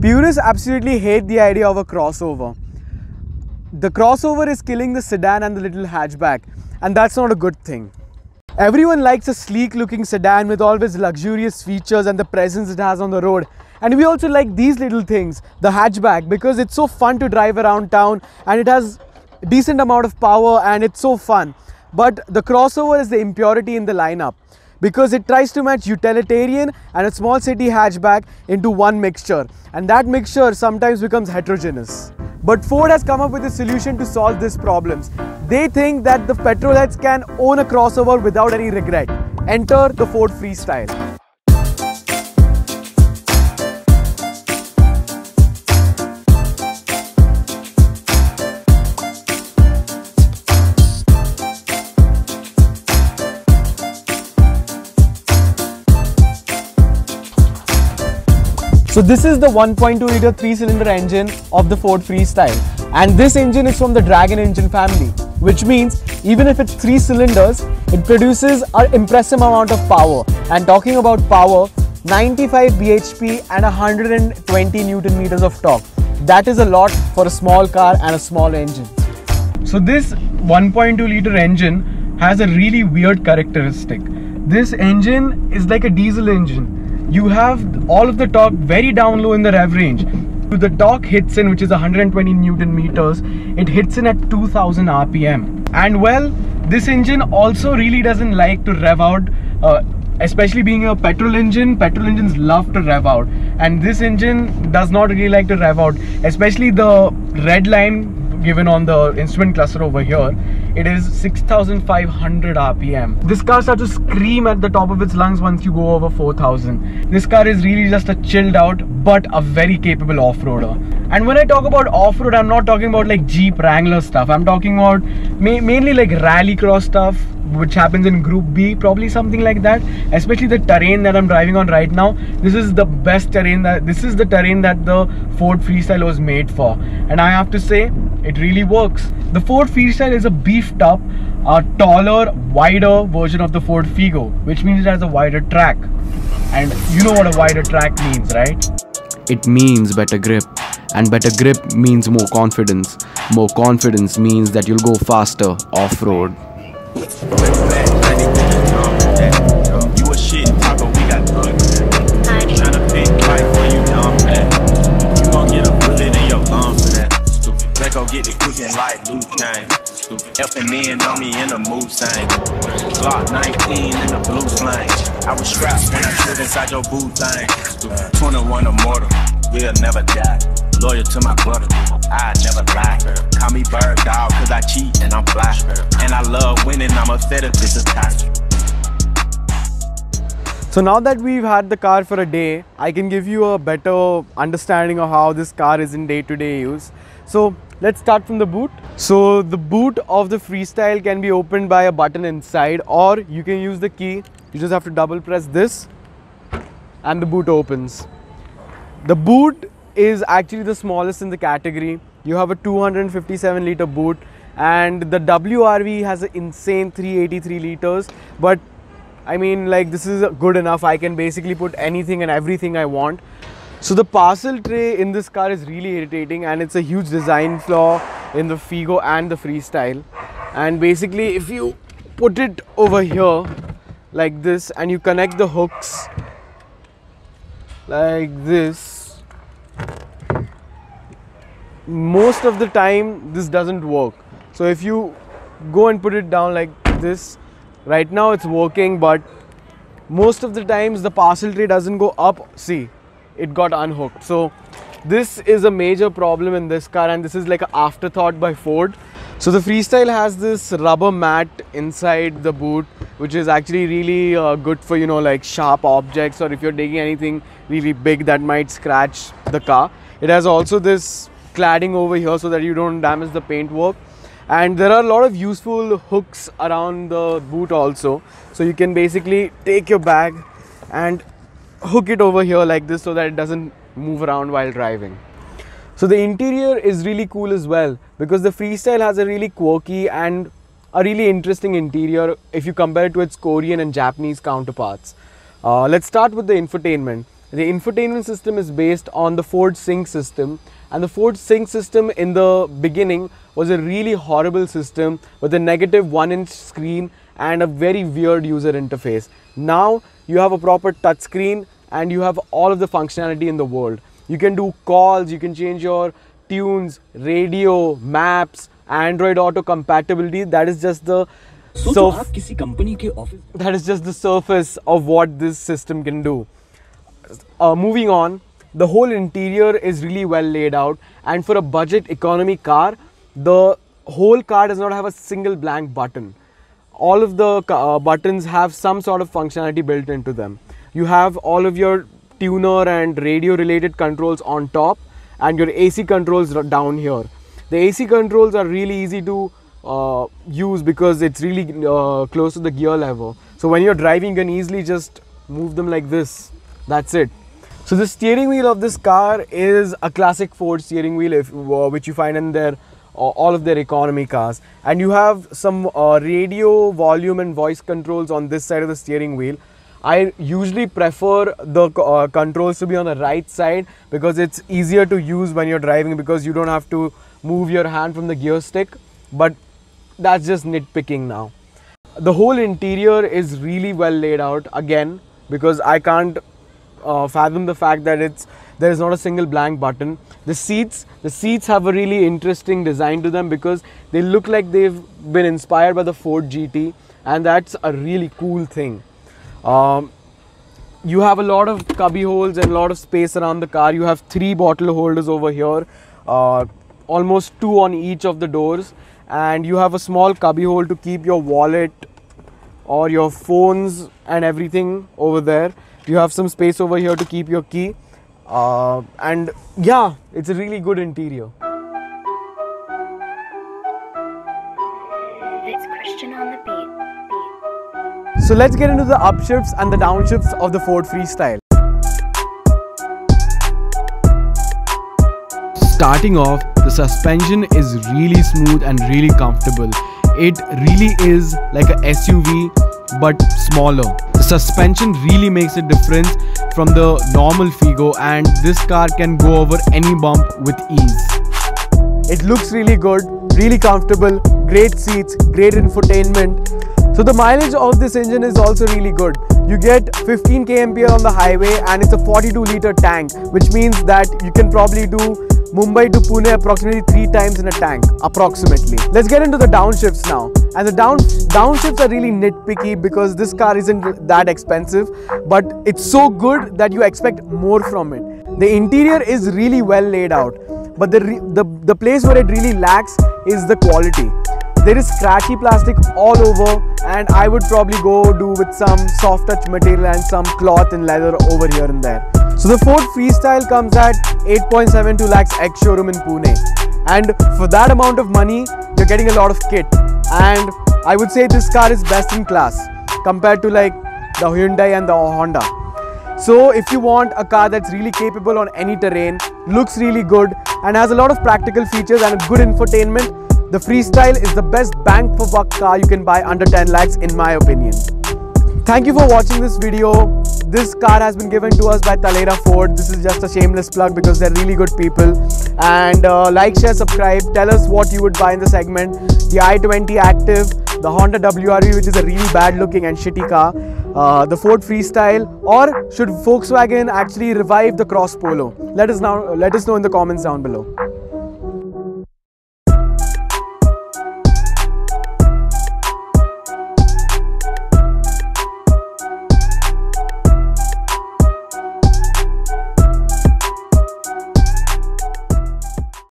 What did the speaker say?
Purists absolutely hate the idea of a crossover. The crossover is killing the sedan and the little hatchback, and that's not a good thing. Everyone likes a sleek looking sedan with all its luxurious features and the presence it has on the road. And we also like these little things, the hatchback, because it's so fun to drive around town and it has decent amount of power and it's so fun. But the crossover is the impurity in the lineup because it tries to match utilitarian and a small city hatchback into one mixture and that mixture sometimes becomes heterogeneous. But Ford has come up with a solution to solve these problems. They think that the petrolheads can own a crossover without any regret. Enter the Ford Freestyle. So this is the 1.2 liter 3 cylinder engine of the Ford Freestyle and this engine is from the Dragon engine family which means even if it's 3 cylinders it produces an impressive amount of power and talking about power 95 bhp and 120 newton meters of torque that is a lot for a small car and a small engine. So this 1.2 liter engine has a really weird characteristic. This engine is like a diesel engine you have all of the torque very down low in the rev range. So The torque hits in which is 120 Newton meters, it hits in at 2000 RPM. And well, this engine also really doesn't like to rev out uh, especially being a petrol engine petrol engines love to rev out and this engine does not really like to rev out especially the red line given on the instrument cluster over here it is 6500 rpm this car starts to scream at the top of its lungs once you go over 4000 this car is really just a chilled out but a very capable off-roader. And when i talk about off-road i'm not talking about like jeep wrangler stuff. I'm talking about ma mainly like rallycross stuff which happens in group b probably something like that. Especially the terrain that i'm driving on right now this is the best terrain that this is the terrain that the ford freestyle was made for. And i have to say it really works. The ford freestyle is a beefed up a taller wider version of the ford figo which means it has a wider track. And you know what a wider track means right? It means better grip. And better grip means more confidence. More confidence means that you'll go faster off-road. you get a bullet in your lung for that. Stupid. Let go get the cooking like Luke. Stupid. Effing in on me in the move sign. Glock 19 in the blue flame. I was strapped when I stood inside your boot thing. 21 immortal, we'll never die. Loyal to my brother, I never lie. Call me bird dog, cause I cheat and I'm fly. And I love winning, I'm a fed up type. So now that we've had the car for a day, I can give you a better understanding of how this car is in day-to-day -day use. So let's start from the boot. So the boot of the Freestyle can be opened by a button inside or you can use the key. You just have to double press this and the boot opens. The boot is actually the smallest in the category. You have a 257 liter boot and the WRV has an insane 383 liters but I mean like this is good enough. I can basically put anything and everything I want. So the parcel tray in this car is really irritating and it's a huge design flaw in the Figo and the Freestyle. And basically if you put it over here like this and you connect the hooks like this most of the time this doesn't work. So if you go and put it down like this right now it's working but most of the times the parcel tray doesn't go up. See it got unhooked. So this is a major problem in this car and this is like an afterthought by Ford. So the Freestyle has this rubber mat inside the boot which is actually really uh, good for you know like sharp objects or if you're taking anything really big that might scratch the car. It has also this cladding over here so that you don't damage the paintwork and there are a lot of useful hooks around the boot also. So you can basically take your bag and hook it over here like this so that it doesn't move around while driving. So the interior is really cool as well because the freestyle has a really quirky and a really interesting interior if you compare it to its korean and japanese counterparts. Uh, let's start with the infotainment. The infotainment system is based on the Ford Sync system. And the Ford Sync system in the beginning was a really horrible system with a negative one inch screen and a very weird user interface. Now you have a proper touch screen and you have all of the functionality in the world. You can do calls, you can change your tunes, radio, maps, Android Auto compatibility. That is just the सोचो surf- आप किसी company के office that is just the surface of what this system can do. Uh, moving on, the whole interior is really well laid out, and for a budget economy car, the whole car does not have a single blank button. All of the uh, buttons have some sort of functionality built into them. You have all of your tuner and radio related controls on top, and your AC controls down here. The AC controls are really easy to uh, use because it's really uh, close to the gear lever. So when you're driving, you can easily just move them like this. That's it. So the steering wheel of this car is a classic Ford steering wheel, if, uh, which you find in their all of their economy cars, and you have some uh, radio, volume, and voice controls on this side of the steering wheel. I usually prefer the uh, controls to be on the right side because it's easier to use when you're driving because you don't have to move your hand from the gear stick. But that's just nitpicking now. The whole interior is really well laid out again because I can't uh, fathom the fact that it's there is not a single blank button. The seats, the seats have a really interesting design to them because they look like they've been inspired by the Ford GT, and that's a really cool thing. Um, you have a lot of cubby holes and a lot of space around the car. You have three bottle holders over here, uh, almost two on each of the doors, and you have a small cubby hole to keep your wallet or your phones and everything over there. You have some space over here to keep your key, uh, and yeah, it's a really good interior. It's Christian on the beat. beat. So let's get into the upshifts and the downshifts of the Ford Freestyle. Starting off, the suspension is really smooth and really comfortable. It really is like a SUV but smaller. Suspension really makes a difference from the normal Figo and this car can go over any bump with ease. It looks really good, really comfortable, great seats, great infotainment. So the mileage of this engine is also really good. You get 15 kmph on the highway and it's a 42 liter tank, which means that you can probably do Mumbai to Pune approximately three times in a tank, approximately. Let's get into the downshifts now. And the down downshifts are really nitpicky because this car isn't that expensive, but it's so good that you expect more from it. The interior is really well laid out, but the the the place where it really lacks is the quality. There is scratchy plastic all over, and I would probably go do with some soft touch material and some cloth and leather over here and there. So the Ford Freestyle comes at 8.72 lakhs ex showroom in Pune, and for that amount of money, you're getting a lot of kit. And I would say this car is best in class compared to like the Hyundai and the Honda. So if you want a car that's really capable on any terrain, looks really good and has a lot of practical features and a good infotainment, the Freestyle is the best bang for buck car you can buy under 10 lakhs in my opinion. Thank you for watching this video. This car has been given to us by Talera Ford. This is just a shameless plug because they're really good people. And uh, like, share, subscribe. Tell us what you would buy in the segment. The i20 Active, the Honda WRV, which is a really bad looking and shitty car, uh, the Ford Freestyle, or should Volkswagen actually revive the Cross Polo? Let us now let us know in the comments down below.